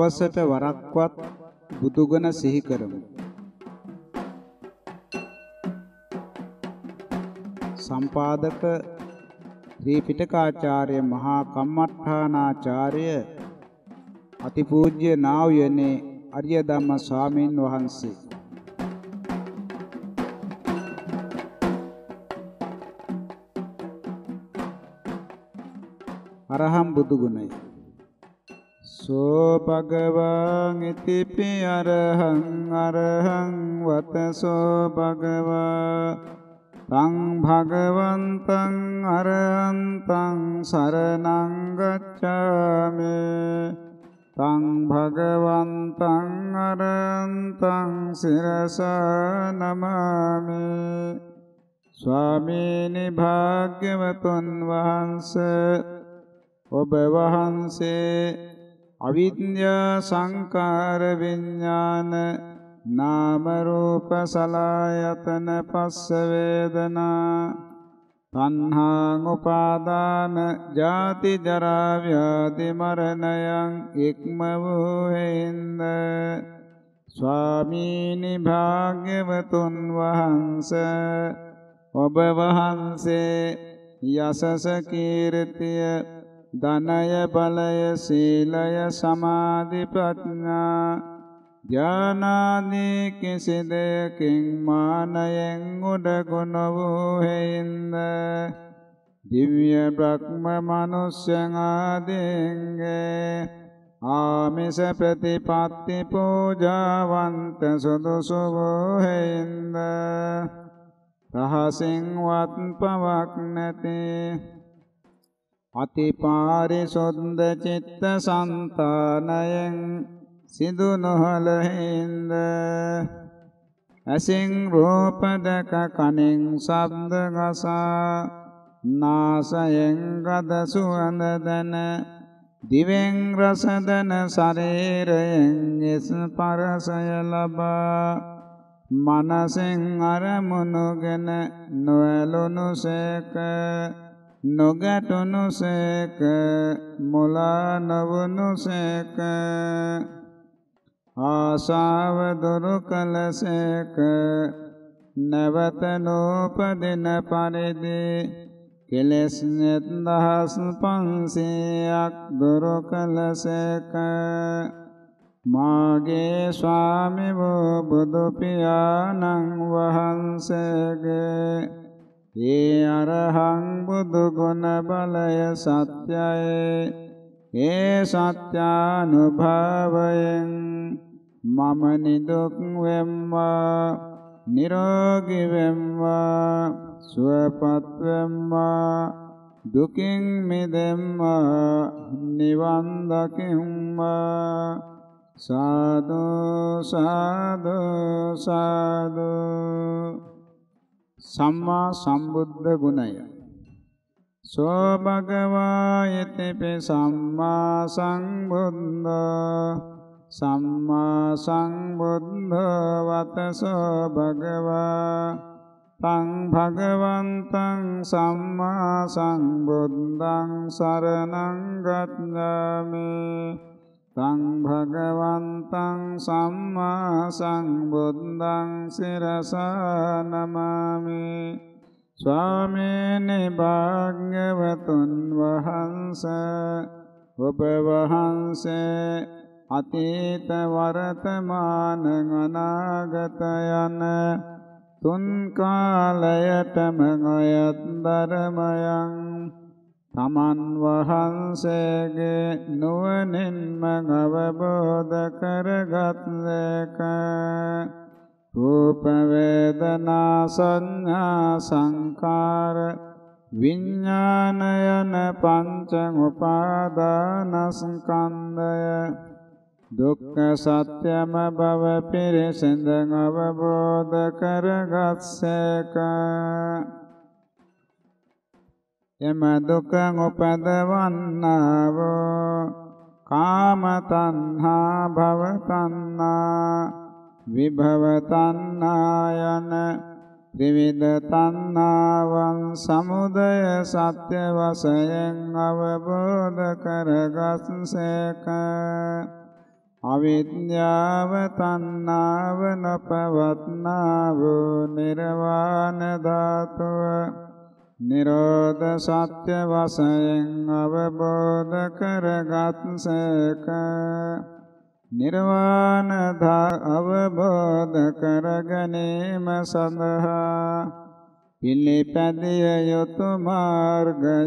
දවසට වරක්වත් බුදුගුණ සිහි කරමු. සම්පාදක ත්‍රිපිටකාචාර්ය මහා කම්මඨානාචාර්ය අතිපූජ්‍ය නා වූ යනේ අරිය ධම්ම ස්වාමීන් වහන්සේ අරහම් බුදු ගුණයි සෝ භගවං ඉතිපි අරහං අරහං වතසෝ භගවා තං භගවන්තං අරහන්තං සරණං ගච්ඡාමි. තං භගවන්තං අරහන්තං සිරසා නමාමි. ස්වාමීනි භාග්‍යවතුන් වහන්සේ ඔබ වහන්සේ අවිද්‍යා සංකාර විඥාන නාම රූප සලආයතන පස්ස වේදනා තණ්හා උපාදාන ජාති ජරා ව්‍යාධි මරණයන් ඉක්ම වූ හේඳ ස්වාමීනි භාග්‍යවතුන් වහන්සේ ඔබ වහන්සේ යසස කීර්තිය ධනය බලය සීලය සමාධි ප්‍රඥා ඥානාදී කිසි දෙයකින් මානයෙන් උඩගුණ වූ හේින්ද දිව්‍ය බ්‍රහ්ම මනුෂ්‍යං ආදීන්ගේ ආමිස ප්‍රතිපත්ති පූජාවන්ත සුදුසු වූ හේින්ද රහසින් වත් පවක් නැති අතිපාරිසොද්ද චිත්ත සන්තානයෙන් සිදු නොහල හින්ද ඇසින් රූප දැක කනින් ශබ්ද ගසා නාසයෙන් ගද සුවඳ දන දිවෙන් රස දන ශරීරයෙන් ස්පර්ශය ලබා මනසෙන් අරමුණුගෙන නොඇලුණු සේක. නොගැටුනුසේක මුලා නවනුසේක ආසාව දුරු කලසේක නැවත නූපදින පරිදි කෙලෙස් නෙත් දහස් පන්සියක් දුරු කලසේක මාගේ ස්වාමි වූ බුදු පියාණන් වහන්සේගේ ඒ අරහං බුදු ගුණ බලය සත්‍යයි ඒ සත්‍යානුභවයෙන් මම නිදුක් වෙම්වා නිරෝගී වෙම්වා සුවපත් වෙම්වා දුකින් මිදෙම්වා නිවන් දකිම්වා. සාදු සාදු සාදු. සම්මා සම්බුද්ධ ගුණය. සෝ භගවා යතේපේ සම්මා සංබුද්ධ සම්මා සංබුද්ධ වතසෝ භගවා. තං භගවන්තං සම්මා සංබුද්ධං සරණං ගච්ඡාමි. තං භගවන්තං සම්මා සංබුද්ධං සිරසා නමාමි ස්වාමීනි භාග්‍යවතුන් වහන්සේ ඔබ වහන්සේ අතීත වර්තමාන අනාගත යන තුන් කාලයටම අයත් ධර්මයන් තමන් වහන්සේගේ නුවණින්ම අවබෝධ කරගත් ලේක රූප වේදනා සංඥා සංකාර විඥාන යන පංච උපාදානස්කන්ධය දුක්ඛ සත්‍යම බව පිරිසිඳ අවබෝධ කරගත්සේක එම දුක උපදවන්නා වූ කාම තණ්හා භව තණ්හා විභව තණ්හා යන ත්‍රිවිධ තණ්හාවන් සමුදය සත්‍ය වශයෙන් අවබෝධ කරගත්සේක අවිද්‍යාව තණ්හාව නපවත්නා වූ නිර්වාණ ධාතුව. නිරෝධ සත්‍ය වශයෙන් අවබෝධ කරගත්සේක නිර්වාණ අවබෝධ කර ගැනීම සඳහා පිළිපැදිය යුතු මාර්ගය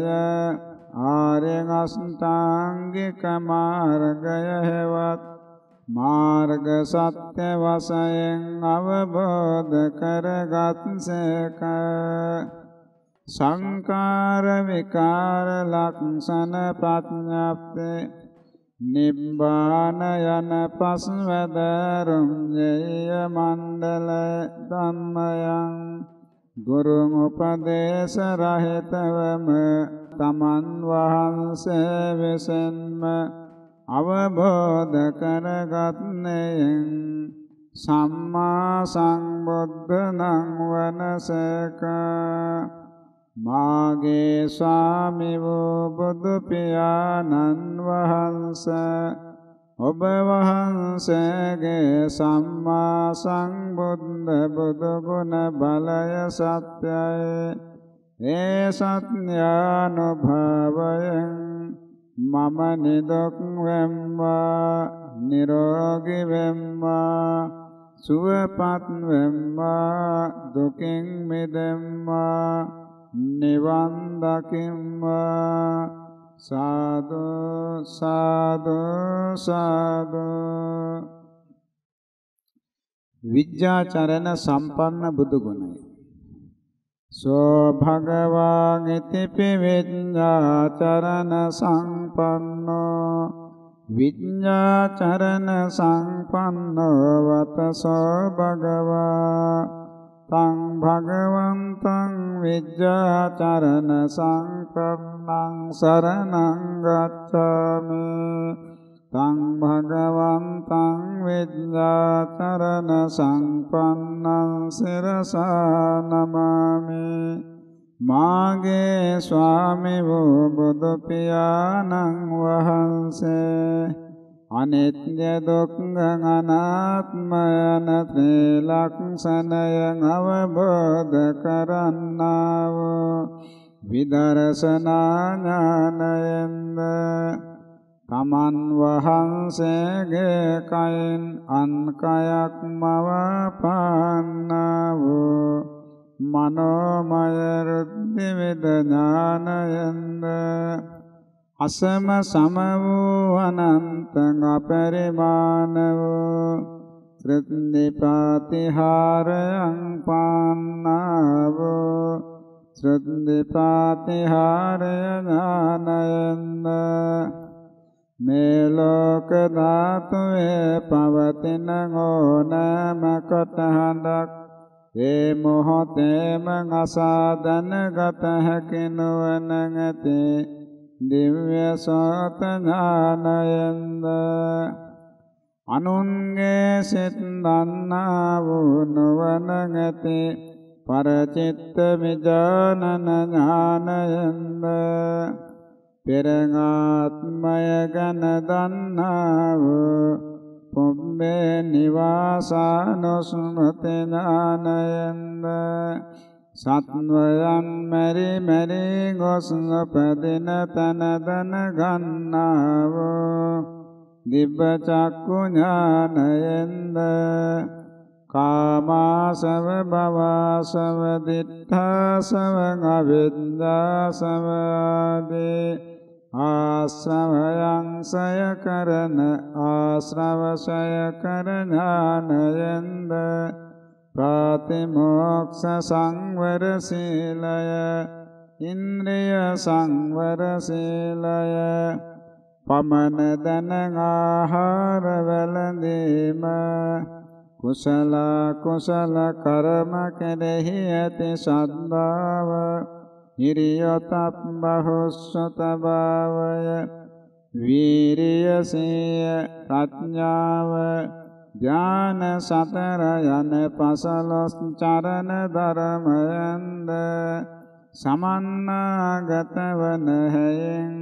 ආර්ය අෂ්ටාංගික මාර්ගය හෙවත් මාර්ග සත්‍ය වශයෙන් අවබෝධ කරගත්සේක සංකාර විකාර ලක්ෂණ ප්‍රඥාප්තේ නිබ්බාන යන පස්වැදරුම් ජය මණ්ඩල ධම්මයන් ගුරු උපදේශ රහිතවම තමන් වහන්සේ විසින්ම අවබෝධ කරගත්නෙන් සම්මා සම්බුද්ධ නම් වනසක. මාගේ ස්වාමි වූ බුදු පියාණන් වහන්සේ ඔබ වහන්සේගේ සම්මා සම්බුද්ධ බුදු ගුණ බලය සත්‍යයි. ඒ සත්‍යානුභවයෙන් මම නිදුක් වෙම්වා නිරෝගී වෙම්වා සුවපත් වෙම්වා දුකින් මිදෙම්වා. නිවන් දකිම්වා සාදු සාදු සාදු. විද්‍යාචරණ සම්පන්න බුදු ගුණය. සෝ භගවාන් ඉතිපි විඤ්ඤාචරණ සම්පන්නෝ. විඤ්ඤාචරණ සම්පන්නෝ වතසෝ භගවා. තං භගවන්තං විද්‍යාචරණ සංකම්මං සරණං ගච්ඡාමි තං භගවන්තං විද්‍යාචරණ සංපන්නං සිරසා නමාමි මාගේ ස්වාමි වූ බුදු පියාණන් වහන්සේ අනිත්‍ය දුක්ඛ අනාත්ම යන ත්‍රිලක්ෂණයන් අවබෝධ කරන්නා වූ විදර්ශනා ඥානයෙන්ද තමන් වහන්සේගේ කයින් අන් කයක් මව පාන්නා වූ මනෝමය රුද්ධි විද ඥානයෙන්ද අසම සම වූ අනන්ත අපරිමාණ වූ ත්‍රිත්නිපාතිහාරයන් පාන්නාව ත්‍රිත්නිපාතිහාරය ඥානයෙන්ද මේ ලෝක ධාතුවේ පවතින ඕනෑම කොටහඬක් ඒ මොහොතේම අසාදන ගත හැකි නොවන ඇති. දිව්‍ය සෝත ඥානයෙන්ද අනුන්ගේ සිත් දන්නා වූ නොවන ඇති පරචිත්ත විජානන ඥානයෙන්ද පෙරගාත්මය ගැන දන්නා වූ පුම්බේ නිවාසානුස්මෘති ඥානයෙන්ද සත්වයන් මෙරි මෙරි ගොස් උපදින තන දන ගන්නාව. දිබ්බ චක්කු ඥානයෙන්ද කාමාසව භවසව දිත්තාසව අවිද්දාසව ආදී ආශ්‍රවයන් සය කරන ආශ්‍රවසය කර ඥානයෙන්ද ප්‍රාතිමෝක්ෂ සංවර සීලය ඉන්ද්‍රිය සංවර සීලය. පමන දන ආහාර වැළඳීම කුසල කුසල කර්ම කෙරෙහි ඇති සද්ධාව හිරියතප් බහුස්සත භාවය. වීරිය සීය ප්‍රඥාව ඥාන සතර යන පසලොස් චරණ ධර්මයන්ද සමන්නාගත වන හේයෙන්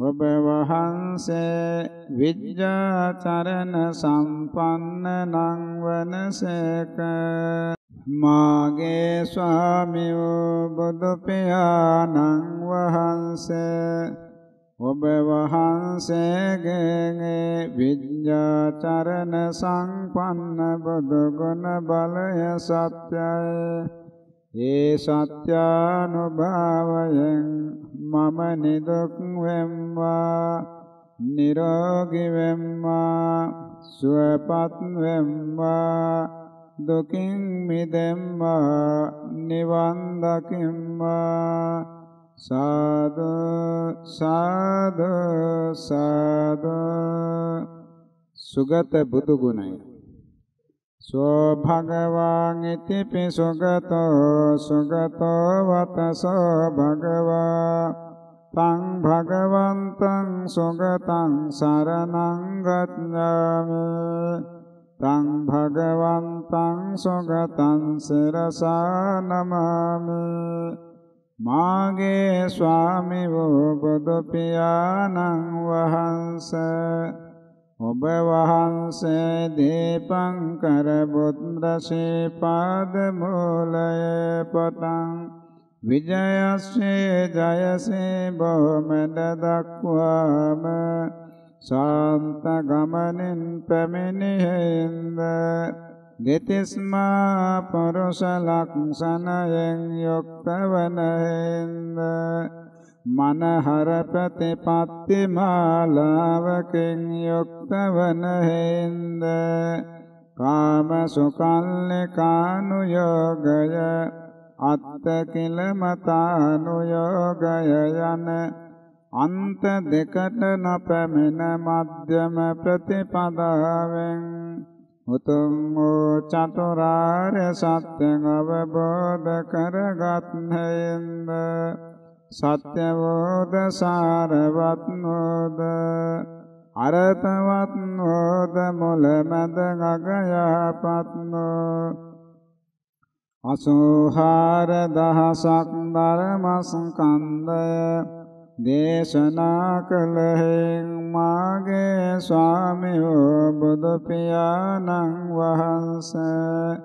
ඔබ වහන්සේ විද්‍යාචරණ සම්පන්න නං වනසේක මාගේ ස්වාමියෝ බුදු පියාණන් වහන්සේ ඔබ වහන්සේගේ විද්‍යාචරණ සංපන්න බුදු ගුණ බලය සත්‍යයි. ඒ සත්‍යානුභාවයෙන් මම නිදුක් වෙම්වා නිරෝගී වෙම්වා සුවපත් වෙම්වා දුකින් මිදෙම්වා නිවන් දකිම්වා. සාදු සාදු සාදු. සුගත බුදු ගුණය. සෝ භගවාන් ඉතිපි සුගතෝ සුගතෝ වතසෝ භගවා. තං භගවන්තං සුගතං සරණං ගච්ඡාමි. තං භගවන්තං සුගතං සිරසා නමාමි. මාගේ ස්වාමි වූ බුදු පියාණන් වහන්සේ ඔබ වහන්සේ දීපංකර බුද්ධ ශ්‍රීපාද මූලයේ පතං. විජයස්සේ ජයසේ බොමෙද දක්වාම ශාන්ත ගමනින් පැමිණිහෙන්ද. ගිතිස්මා පරුෂ ලක්ෂණයෙන් යුක්තවන හින්ද මනහර ප්‍රතිපත්ති මාලාවකින් යුක්තවන හින්ද කාම සුකල්ලි කානුയോഗය අත්ත කිල මතානුയോഗය යන අන්ත දෙකට නොපැමිණ මධ්‍යම ප්‍රතිපදාවෙන් උතුම් වූ චතුරාර්ය සත්‍යං අවබෝධ කරගත් හේන්ද සත්‍යවෝද සාරවත් නෝද අරතවත් නෝද මුල මැද අග යහපත් නෝ අසෝහාර දහසක් ධර්මස්කන්ධය දේශනා කළෙහින් මාගේ ස්වාමියෝ බුදු පියාණන් වහන්සේ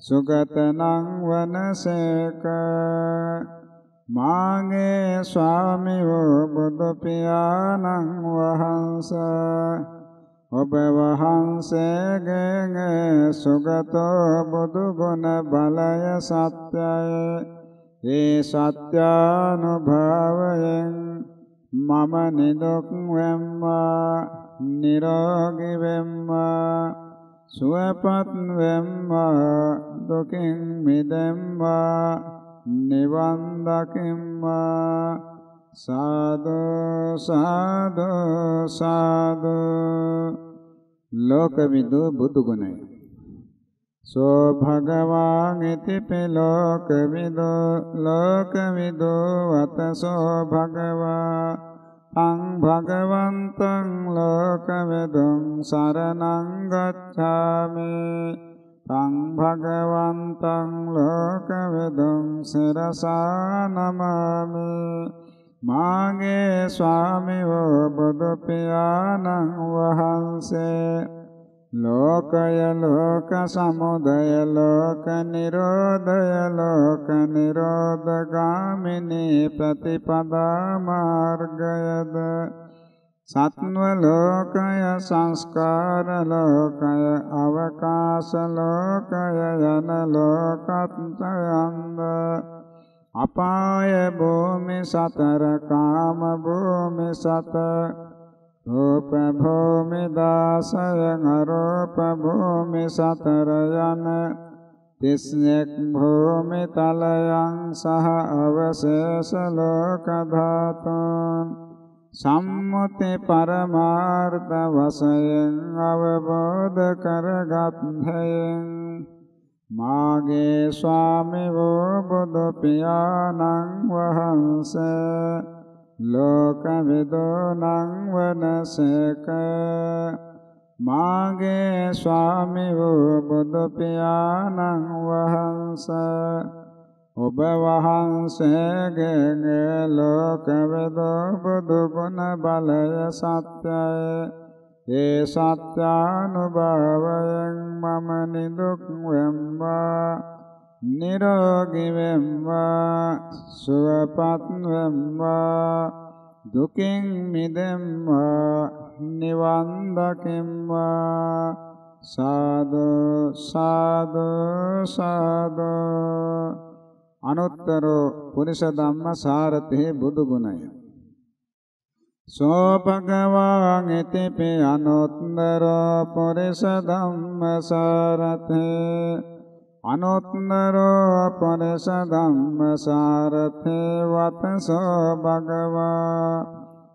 සුගතනං වනසේක. මාගේ ස්වාමි වූ බුදු පියාණන් වහන්සේ ඔබ වහන්සේගේ සුගතෝ බුදු ගුණ බලය සත්‍යයි ඒ සත්‍යානුභවයෙන් මම නිදුක් වෙම්වා නිරෝගී වෙම්වා සුවපත් වෙම්වා දුකින් මිදෙම්වා නිවන් දකිම්මා. සාදු සාදු සාදු. ලෝකවිදු බුදු ගුණය සෝ භගවාන් ඉතිපි ලෝකවිදු ලෝකවිදු වතසෝ භගවා. අං භගවන්තං ලෝකවිදුං සරණං ගච්ඡාමි. තං භගවන්තං ලෝකවිදුං සිරසා නමාමි. මාගේ ස්වාමි වූ බුදු පියාණන් වහන්සේ ලෝකය ලෝක සමුදය ලෝක නිරෝධය ලෝක නිරෝධගාමිනී ප්‍රතිපදා මාර්ගයද සත්ව ලෝකය සංස්කාර ලෝකය අවකාශ ලෝකය යන ලෝකත්යන්ද අපාය භූමි සතර කාම භූමි සත රූප භූමි දාසය අරූප භූමි සතර යන තිස්නෙක් භූමි තලයන් සහ අවශේෂ ලෝක ධාතුන්. සම්මුති පරමාර්ථ වශයෙන් අවබෝධ කරගත් හේන් මාගේ ස්වාමි වූ බුදු පියාණන් වහන්සේ ලෝක විදුණං වනසේක මාගේ ස්වාමි වූ බුදු පියාණන් වහන්සේ ඔබ වහන්සේගේ ලෝකවේද බුදු ගුණ බලය සත්‍යය ඒ සත්‍යානුභවයෙන් මම නිදුක් වෙම්වා නිරෝගී වෙම්වා සුවපත් වෙම්වා දුකින් මිදෙම්වා නිවන් දකිම්වා සාදු සාදු සාදු අනුත්තර පුරිස ධම්ම සාරතේ බුදු ගුණය සෝ භගවාන් ඉතිපි අනුත්තර පුරිස ධම්ම සාරතේ අනුත්තර පුරිස ධම්ම සාරතේ වතසෝ භගවා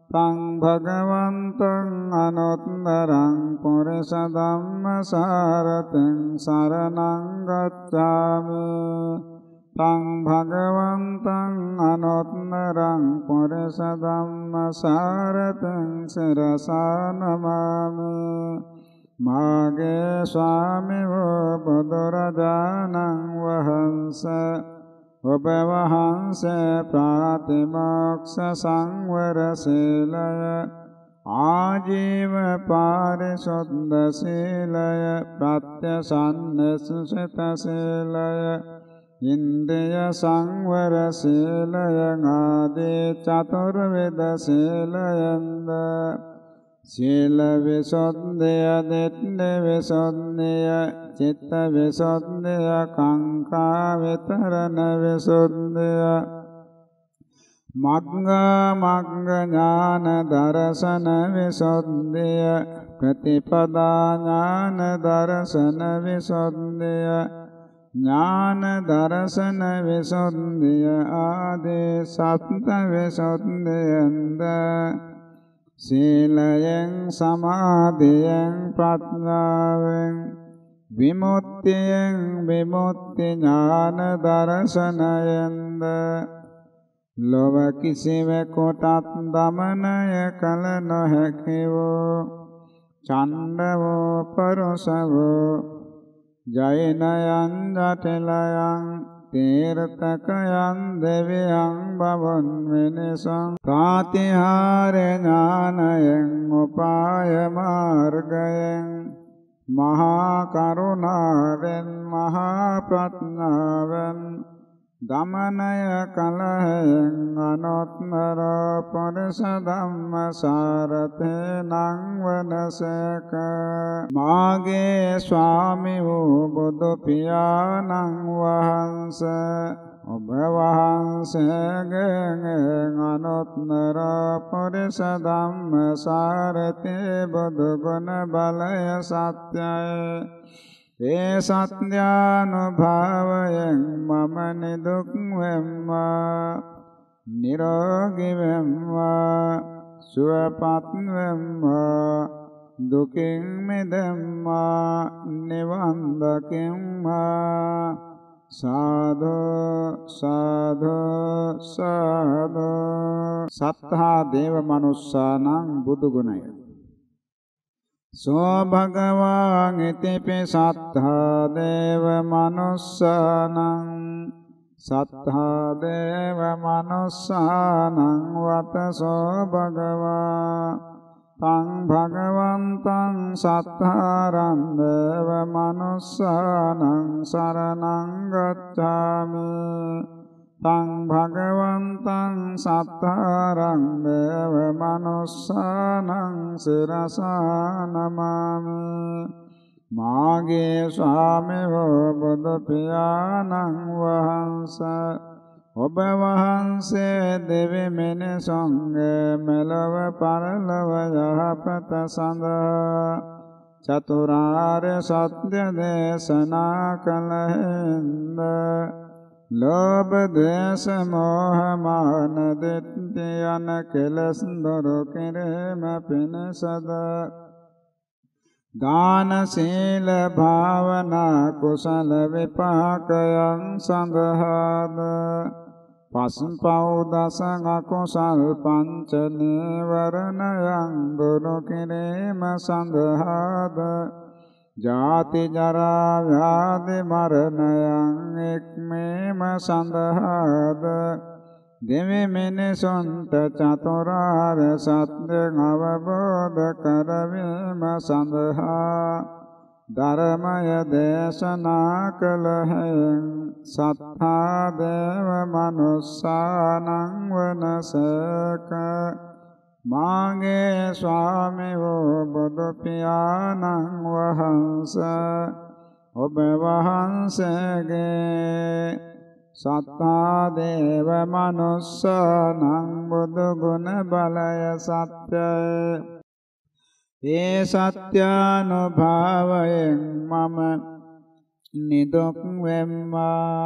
තං භගවන්තං අනුත්තරං පුරිස ධම්ම සාරතං සරණං ගච්ඡාමි තං භගවන්තං අනුත්තරං පුරිස ධම්ම සාරතං සරසානමාමි මාගේ ස්වාමිවෝ බුදුරජාණන් වහන්සේ ඔබ වහන්සේ ප්‍රාතිමෝක්ෂ සංවර සීලය ආජීව පාරිශුද්ධ සීලය ප්‍රත්‍යසන්නසුසිත සීලය ඉන්ද්‍රිය සංවර සීලයන් ආදී චතුර්විද සීලයන්ද සීල විසුද්ධිය දෙත්ත විසුද්ධිය චිත්ත විසුද්ධිය කාංකා විතරණ විසුද්ධිය මග්ගා මග්ග ඥාන දර්ශන විසුද්ධිය ප්‍රතිපදා ඥාන දර්ශන විසුද්ධිය ඥාන දර්ශන විසුද්ධිය ආදී සත්ත විසුද්ධියන්ද සීලයෙන් සමාධියෙන් ප්‍රඥාවෙන් විමුක්තියෙන් විමුක්ති ඥාන දර්ශනයෙන්ද ලොව කිසිවෙකුටත් දමනය කල නොහැකි වූ චණ්ඩවෝ පරසවෝ ජයනයන් ජටලයන් තේරතකයන් දෙවියන් බවන් වෙනසං ප්‍රාතිහාර ඥානයෙන් උපාය මාර්ගයෙන් මහා කරුණාවෙන් මහා ප්‍රඥාවෙන් දමනය කලහෙන් අනොත්නර පරස ධම්ම සාරතේ නං වනසක. මාගේ ස්වාමි වූ බුදු පියාණන් වහන්ස ඔබ වහන්සේගෙන් අනොත්නර පරස ධම්ම සාරතේ බුදු ගුණ බලය සත්‍යයි. ඒ සත්‍යානුභාවයෙන් මම නිදුක් වෙම්වා නිරෝගී වෙම්වා සුවපත් වෙම්වා දුකින් මිදෙම්වා නිවන් දකිම්වා සාදු සාදු සාදු. සත්තා දේව මනුස්සානං බුදු ගුණය. සෝ භගවාන් ඉතිපි සත්තා දේව මනුස්සානං සත්තා දේව මනුස්සානං වතසෝ භගවා තං භගවන්තං සත්තාරං දේව මනුස්සානං සරණං ගච්ඡාමි තං භගවන්තං සත්තාරං දේව මනුස්සානං සිරසානමාමි. මාගේ ස්වාමීවෝ බුදු පියාණන් වහන්සේ ඔබ වහන්සේ දෙවි මිනිසුන්ගේ මෙලව පරලව යහපත සඳහා චතුරාර්ය සත්‍ය දේශනා කළහෙන්ද ලෝභ ද්වේෂ මෝහ මාන දිට්ඨි යන කෙලස් දොර කෙරෙම පිනසද දාන සීල භාවනා කුසල විපාකයන් සඳහාද? පස්පව් දසං අකුසල් පංච නීවරණයන් දුරු කිරීම සඳහාද? ජාති ජරා ව්‍යාධි මරණයන් එක්මේම සඳහාද? දෙවි මිනිසුන්ට චතුරාර්ය සත්‍ය අවබෝධ කරවීම සඳහා ධර්මය දේශනා කළහෙන් සත්තා දේව මනුස්සානං වනසක. මාගේ ස්වාමි වූ බුදු පියාණන් වහන්ස ඔබ වහන්සේගේ සත්තා දේව මනුස්සානං බුදු ගුණ බලය සත්‍යයි. ඒ සත්‍යානුභාවයෙන් මම නිදුක් වෙම්මා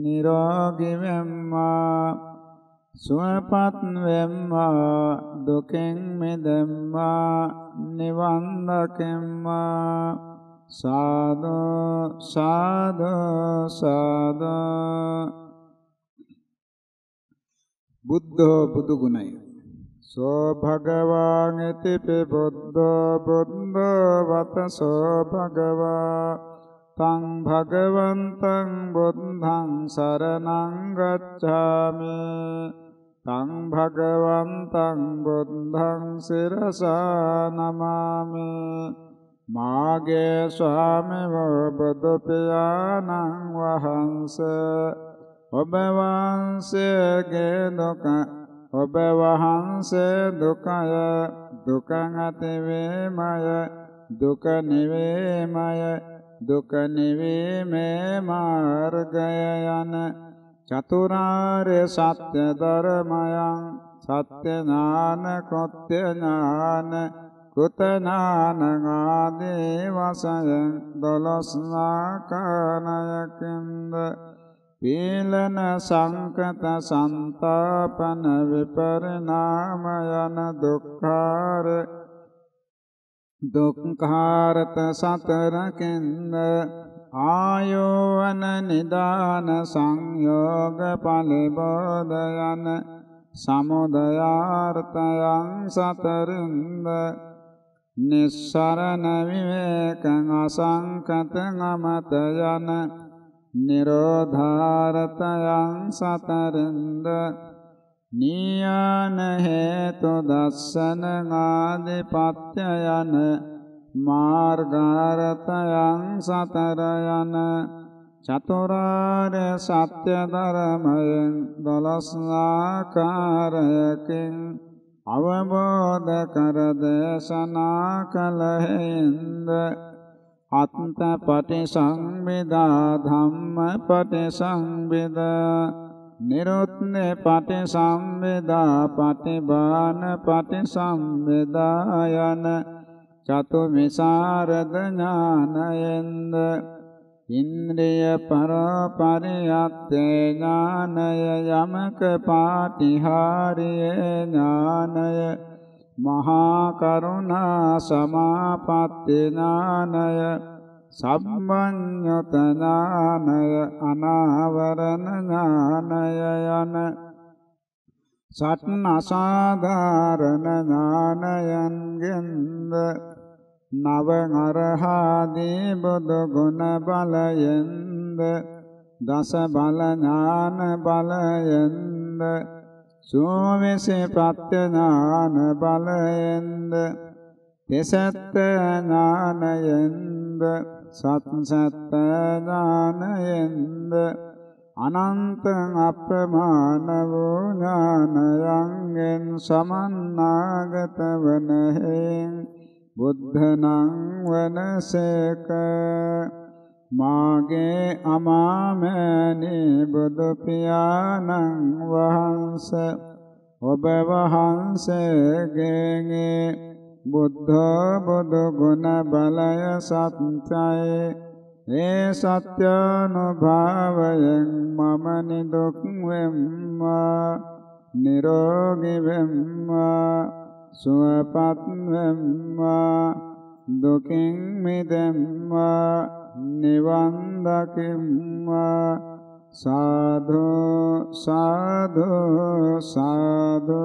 නිරෝගී වෙම්මා. සුවපත් වෙම්මා දුකෙන් මිදෙම්මා නිවන් දකිම්මා සාදු සාදු සාදු. බුද්ධ බුදු ගුණය. සෝ භගවාන් ඉතිපි බුද්ධෝ බුද්ධෝ වතසෝ භගවා. තං භගවන්තං බුද්ධං සරණං ගච්ඡාමි. තං භගවන්තං බුද්ධං සිරසා නමාමි. මාගේ ස්වාමී බුදු පියාණන් වහන්සේ. ඔබ වහන්සේගේ දුක ඔබ වහන්සේ දුකය දුක නැතිවීමය දුක නිවීමය දුක නිවීමේ මාර්ගය යන චතුරාර්ය සත්‍ය ධර්මයන් සත්‍ය ඥාන කෘත්‍ය ඥාන කෘත ඥාන ආදී වශයෙන් දොළොස් ආකාරයකින්ද පීලන සංකත සන්තාපන විපරිණාම යන දුක්ඛාර දුක්ඛාරත සතරකින්ද ආයෝවන නිදාන සංයෝග පලිබෝධ යන සමුදයාර්ථයන් සතරින්ද නිස්සරණ විවේකං අසංකත අමත යන නිරෝධාරතයන් සතරන්ද නීයාන හේතු දස්සන ආදිපත්‍ය යන මාර්ගාරතයන් සතර යන චතුරාර්ය සත්‍ය ධර්මයෙන් දොළොස් ආකාරයකින් අවබෝධ කර දේශනා කලහෙන්ද අත්ත පටිසංවිදා ධම්ම පටිසංවිදා නිරුත්නේ පටිසංවිදා පටිබාන පටිසංවිදා යන චතු විසරද ඥානයෙන්ද ඉන්ද්‍රිය පරපරියත්තේ ඥානය යමක පාටිහාරියේ ඥානය මහා කරුණා සමාපatti ඥානය සම්මඤ්ඤත ඥානය අනාවරණ ඥානය යන සත් අසාධාරණ ඥානයන්ගෙන්ද නව අරහාදී බුදු ගුණ බලයෙන්ද දස බල ඥාන බලයෙන්ද සෝමසේ ප්‍රත්‍යඥාන බලයෙන්ද තෙසත්ත ඥානයෙන්ද සත්සත්ත ඥානයෙන්ද අනන්ත අප්‍රමාණ වූ ඥානයන්ගෙන් සමන්නාගත වනහෙන් බුද්ධනං වනසේක මාගේ අමාමෑණී බුදු පියාණන් වහන්ස ඔබ වහන්සේගේ බුද්ධ බුදු ගුණ බලය සත්‍යයි. ඒ සත්‍යානුභාවයෙන් මම නිදුක් වෙම්මා නිරෝගී වෙම්මා. සුවපත් වෙම්මා දුකින් මිදෙම්මා නිවන් දකිම්මා සාධු සාධු සාධු.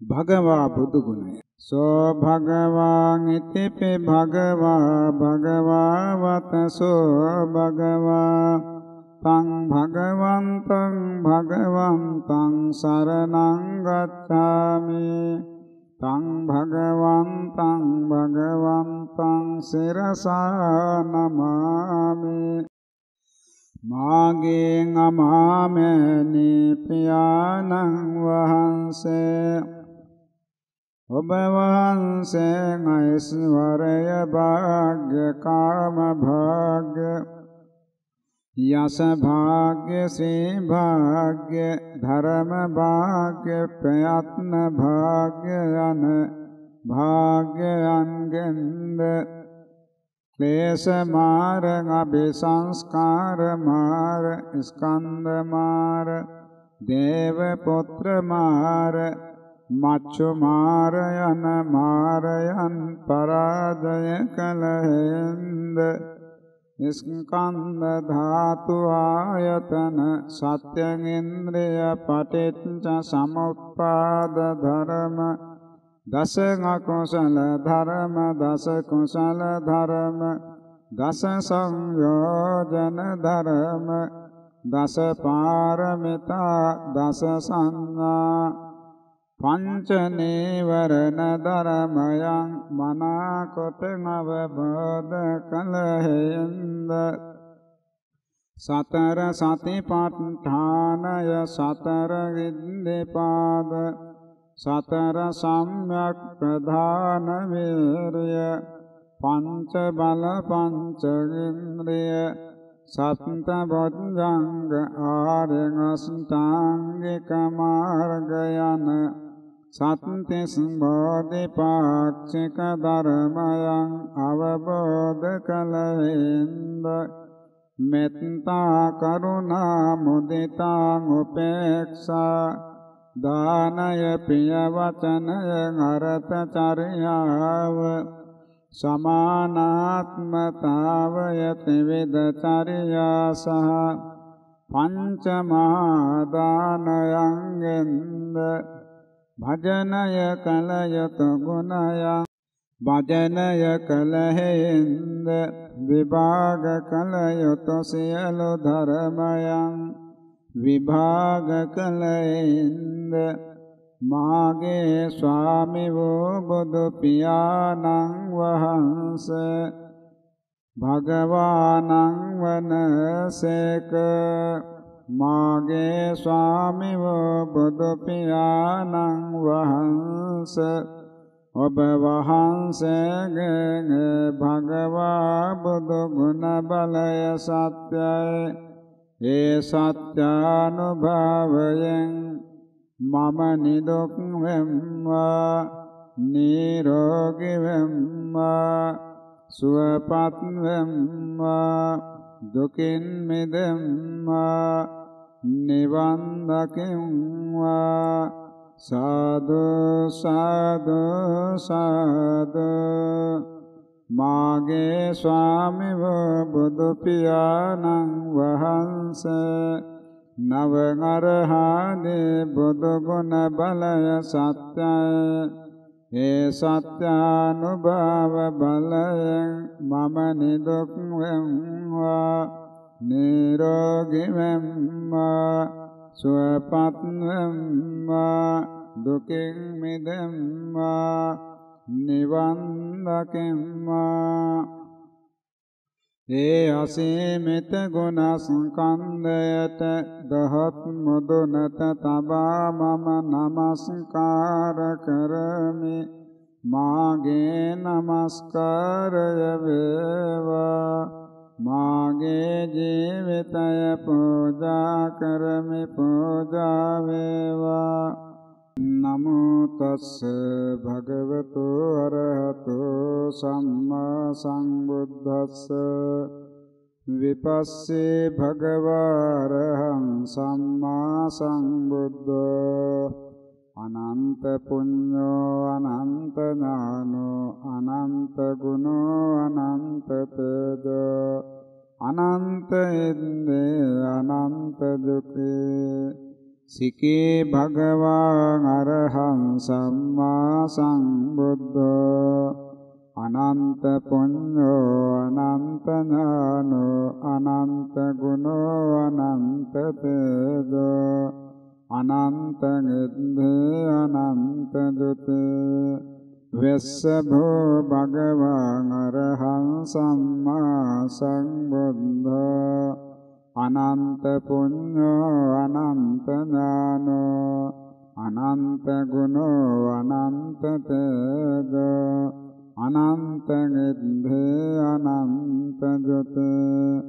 භගවා බුදු ගුණය සෝ භගවාං ඉතිපි භගවා භගවා වතසෝ භගවා. තං භගවන්තං භගවන්තං සරණං ගච්ඡාමි. තං භගවන්තං භගවන්තං සිරසා නමාමි. මාගේ අමාමෙනි පියාණන් වහන්සේ. ඔබ වහන්සේ ඓශ්වරය භාග්‍ය කාම භාග්‍ය යස භාග්‍ය ශ්‍රී භාග්‍ය ධර්ම භාග්‍ය ප්‍රයත්න භාග්‍ය යන භාග්‍යයන්ගෙන්ද ක්ලේශ මාර අபிසංස්කාර මාර ස්කන්ධ මාර දේව පුත්‍ර මාර මච්චු මාරයන මාරයන් පරාජය කලහෙන්ද ස්කන්ධ ධාතු ආයතන සත්‍යං ඉන්ද්‍රිය පටිච්ච සමුප්පාද ධර්ම දස කුසල ධර්ම දස කුසල ධර්ම දස සංයෝජන ධර්ම දස පාරමිතා දස සංඥා පංච නීවරණ ධර්මයන් මනාකොට අවබෝධ කලහෙන්ද සතර සතිපට්ඨානය සතර විද්දේපාද සතර සම්‍යක් ප්‍රධාන වේරය පංච බල පංච ඉන්ද්‍රිය සත්ත බොද්ධංග ආර්යං අෂ්ටාංගික මාර්ග යන සත්තිස් බෝධිපාක්ෂික ධර්මයන් අවබෝධ කලෙන්ද මෙත්තා කරුණා මුදිතා උපේක්ෂා දානය පිය වචනය අරත චර්යාව සමානාත්මතාවය ත්‍රිවිධ චර්යා සහ පංචමහා දානයන්ගෙන්ද භජනය කල යුතු ගුණයන් භජනය කල හේන්ද විභාග කල යුතු සියලු ධර්මයන් විභාග කලෙන්ද මාගේ ස්වාමි වූ බුදු පියාණන් වහන්සේ. භගවානං වනසේක. මාගේ ස්වාමි වූ බුදු පියාණන් වහන්සේ ඔබ වහන්සේගේ භගවා බුදු ගුණ බලය සත්‍යයි. ඒ සත්‍යානුභවයෙන් මම නිදුක් වෙම්වා නිරෝගී වෙම්වා සුවපත් වෙම්වා දුකින් මිදෙම්වා නිවන් දකිම්වා සාදු සාදු සාදු. මාගේ ස්වාමිව බුදු පියාණන් වහන්සේ නව අරහදී බුදු ගුණ බලය සත්‍යය. ඒ සත්‍යානුභව බලයෙන් මම නිදුක් වෙම්වා නිරෝගී වෙම්මා සුවපත් වෙම්මා දුකින් මිදෙම්මා නිවන් දකිම්මා ඒ අසීමිත ගුණ සංකන්දයට දහත් මුදුනට තබා මම නමස්කාර කරමි. මාගේ නමස්කාරය වේවා. මාගේ ජීවිතය පූජා කරමි පූජා වේවා. නමෝ තස්ස භගවතු අරහතු සම්මා සම්බුද්දස්ස. විපස්සේ භගවාරහං සම්මා සම්බුද්ධෝ අනන්ත පුඤ්ඤෝ අනන්ත ඥානෝ අනන්ත ගුණෝ අනන්ත තේජෝ. අනන්ත ඉන්දේ අනන්ත දුකේ. සිකේ භගවාන් අරහං සම්මා සම්බුද්ධෝ අනන්ත පුඤ්ඤෝ අනන්ත ඥානෝ අනන්ත ගුණෝ අනන්ත තේජෝ අනන්ත නිද්දේ අනන්ත දුතේ වෙස්සභෝ භගවාන් අරහං සම්මා සම්බුද්ධෝ අනන්ත පුඤ්ඤෝ අනන්ත ඥානෝ අනන්ත ගුණෝ අනන්ත තේජෝ අනන්ත නිද්දේ අනන්ත ජොතේ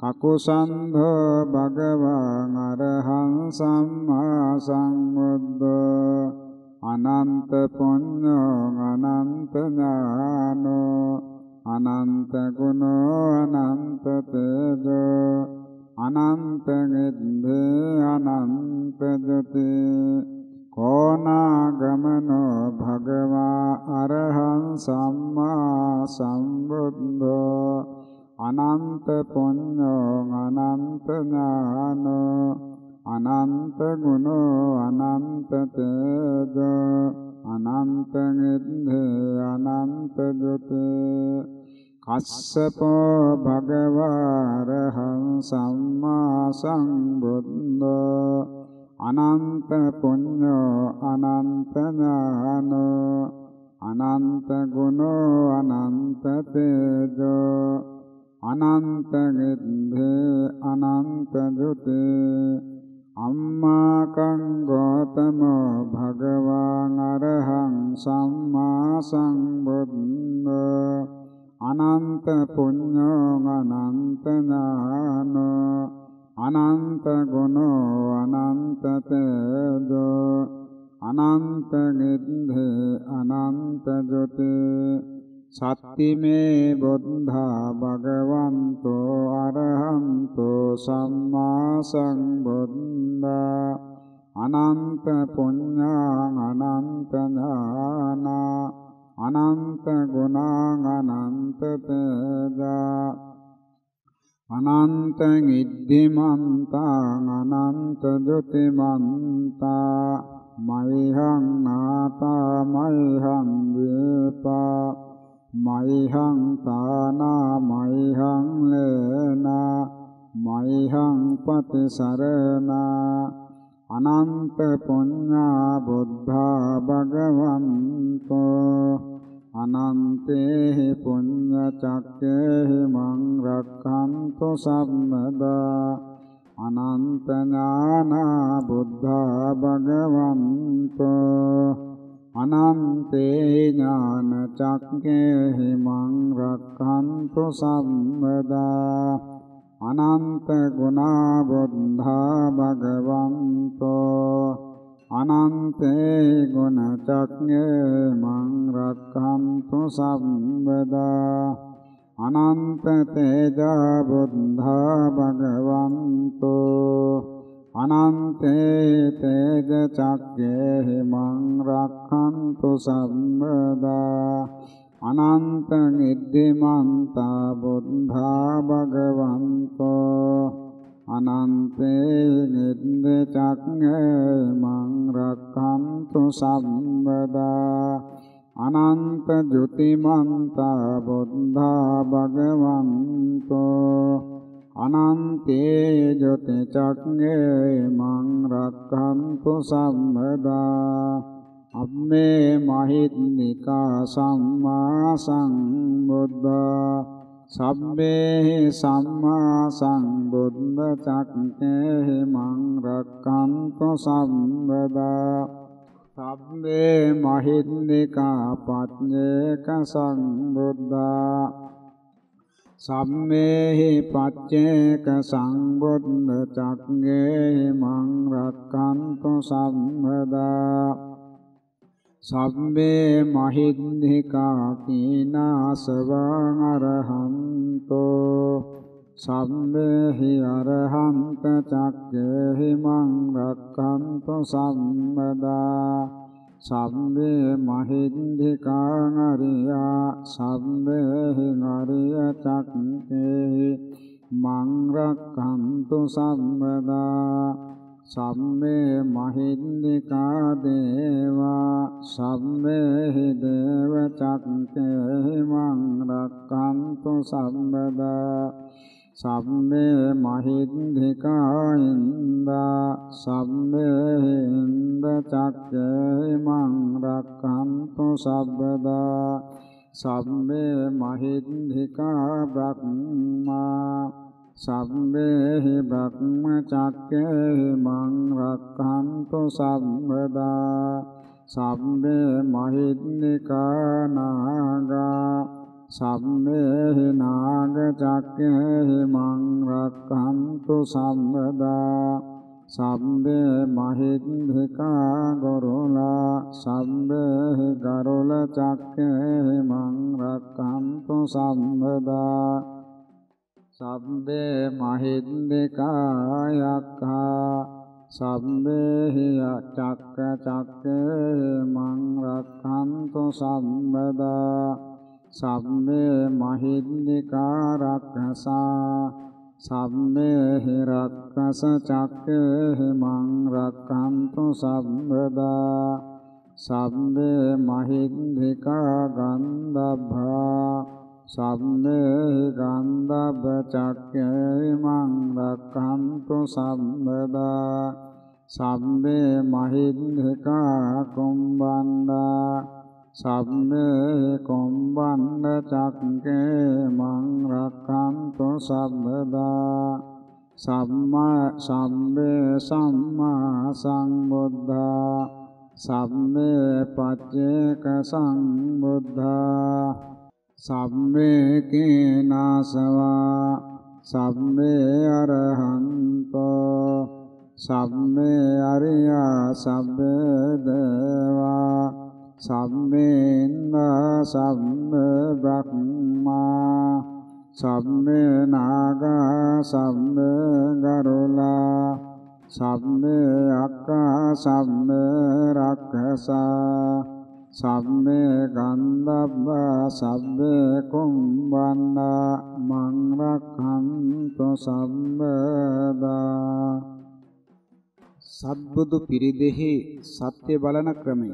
කකුසන්ධෝ භගවාන් අරහං සම්මා සම්බුද්ධෝ අනන්ත පුඤ්ඤෝ අනන්ත ඥානෝ අනන්ත ගුණෝ අනන්ත තේජෝ අනන්ත ගෙද්දේ අනන්ත ජති කෝනාගමනෝ භගවා අරහං සම්මා සම්බුද්ධෝ. අනන්ත පුඤ්ඤෝ අනන්ත ඥානෝ. අනන්ත ගුණෝ අනන්ත තේජෝ. අනන්ත ගෙද්දේ අනන්ත ජති කස්සපෝ භගවාරහං සම්මා සම්බුද්ධෝ අනන්ත පුඤ්ඤෝ අනන්ත ඥානෝ අනන්ත ගුණෝ අනන්ත තේජෝ අනන්ත නිද්දේ අනන්ත දුතේ අම්මා කං ගෝතමෝ භගවාන් අරහං සම්මා සම්බුද්ධෝ අනන්ත පුඤ්ඤෝ අනන්ත ඥානෝ අනන්ත ගුණෝ අනන්ත තේජෝ අනන්ත නිද්දේ අනන්ත ජොතේ සත්තිමේ බුද්ධා භගවන්තෝ අරහන්තෝ සම්මා සම්බුද්ධා අනන්ත පුඤ්ඤා අනන්ත ඥානා අනන්ත ගුණං අනන්ත තේජා අනන්ත ඉද්ධිමන්තං අනන්ත දුතිමන්තා මයිහං නාතා මයිහං දීපා මයිහං තානා මයිහං ලේනා මයිහං පතිසරණා අනන්ත පුඤ්ඤා බුද්ධා භගවන්තෝ. අනන්තේ පුඤ්ඤ චක්කේ මං රක්ඛන්තු සම්මදා. අනන්ත ඥානා බුද්ධා භගවන්තෝ. අනන්තේ ඥාන චක්කේ මං රක්ඛන්තු සම්මදා. අනන්ත ගුණා බුද්ධා භගවන්තෝ අනන්තේ ගුණ චක්ඥේ මං රක්ඛන්තු සම්බදා අනන්ත තේජා බුද්ධා භගවන්තෝ අනන්තේ තේජ චක්ඛේ මං රක්ඛන්තු සම්බදා අනන්ත නිද්දිමන්තා බුද්ධා භගවන්තෝ අනන්තේ නිද්ද චක්ඛේ මං රක්ඛන්තු සම්බදා අනන්ත ජුතිමන්තා බුද්ධා භගවන්තෝ අනන්තේ ජොති චක්ඛේ මං රක්ඛන්තු සම්බදා අම්මේ මහිත්නිකා සම්මා සංබුද්ධා සබ්බේ සම්මා සංබුද්ධ චක්කේ මං රක්ඛන්තු සම්බදා. සබ්බේ මහිත්නිකා පඤ්ඤේක සංබුද්ධා සම්මේහි පච්චේක සංබුද්ධ චක්කේ මං රක්ඛන්තු සම්බදා. සබ්බේ මහින්දිකා කීනාසවං අරහන්තෝ සම්මේහි අරහන්ත චක්කේහි මං රක්ඛන්තු සම්මදා සම්මේ මහින්දිකා අරියා සම්මේහි නරිය චක්කේහි මං රක්ඛන්තු සම්මදා සම්මේ මහින්దికා දේවා සම්මේ දේව චක්කේ මං රක්ඛන්තු සම්බදා සම්මේ මහින්దికා ඉන්දා සම්මේ ඉන්ද චක්කේ මං රක්ඛන්තු සබ්බදා සම්මේ මහින්దికා බ්‍රහ්මා සබ්බේහි බ්‍රහ්මචක්කේහි මං රක්ඛන්තු සම්මදා සබ්බේ මහිද්නිකානාගා සබ්බේහි නාග චක්කේහි මං රක්ඛන්තු සම්මදා සබ්බේ මහිද්නිකා ගොරලා සබ්බේහි ගරුල චක්කේහි මං රක්ඛන්තු සම්මදා सबे महिंदिका सबे चक चक मंगंत सबदा सबे महिंदिका रक्षसा सबे रक्षस चक मंगंत सबदा सबे महिंदिका गंधभा සම්මේ ගන්ධබ්බ චක්කේ මං රක්ඛන්තු සම්බදා සම්මේ මහින්దికා කුම්බණ්ඩා සම්මේ කුම්බණ්ඩ චක්කේ මං රක්ඛන්තු සම්බදා සම්මා සම්මේ සම්මා සම්බුද්ධා සම්මේ පච්චේක සම්බුද්ධා සම්මේ කේනාසවා සම්මේ අරහන්තෝ සම්මේ අරියා සම්මේ දේවා සම්මේ ඉන්නා සම්මේ බ්‍රහ්මා සම්මේ නාගා සම්මේ ගරුලා සම්මේ අක්කා සම්මේ රක්ඛසා සම්මේ ගන්ධබ්බ සබ්බේ කුම්බන්නා මං රක්ඛන්තු සම්බදා. සත්බුදු පිරිදෙහි සත්‍ය බලන ක්‍රමය.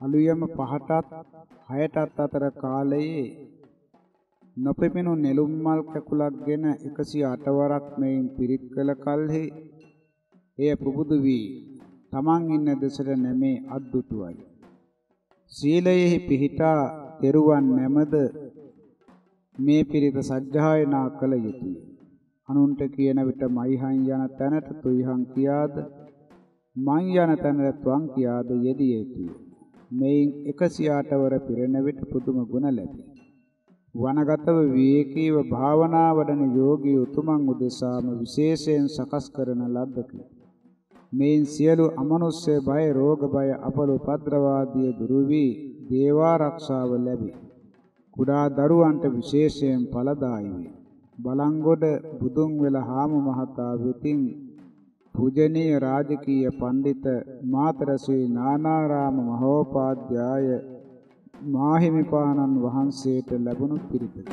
අලුයම පහටත් හයටත් අතර කාලයේ නොපෙපෙනු නෙළුම් මල් කැකුලක්ගෙන 108 වරක් මෙයින් පිරිත් කළ කල්හි එය පුබුදු වී තමන් ඉන්න දෙසට නැමේ අද්දුටුවයි. සීලයෙහි පිහිටා තෙරුවන් නැමද මේ පිරිත සජ්ජායනා කළ යුතුය. අනුන්ට කියන විට මයිහන් යන තැනට තුයිහන් කියාද මං යන තැනට ත්වං කියාද යෙදිය යුතුය. මෙයින් 108 වර පිරෙන විට පුදුම ගුණ ලැබේ. වනගතව විවේකීව භාවනා වඩන යෝගී උතුමන් උදෙසාම විශේෂයෙන් සකස් කරන ලද්දකි. මේන් සියලු අමනුෂ්‍ය බය රෝග බය අපල උපද්‍රවාදී දුරු වී දේවාරක්ෂාව ලැබේ. කුඩා දරුවන්ට විශේෂයෙන් ඵලදායි වේ. බලංගොඩ බුදුන් වෙල හාමු මහතා වෙතින් පූජනීය රාජකීය පඬිත මාතර ශ්‍රී නානාරාම මහෝපාද්‍යය මාහිමිපාණන් වහන්සේට ලැබුණු පිරිතකි.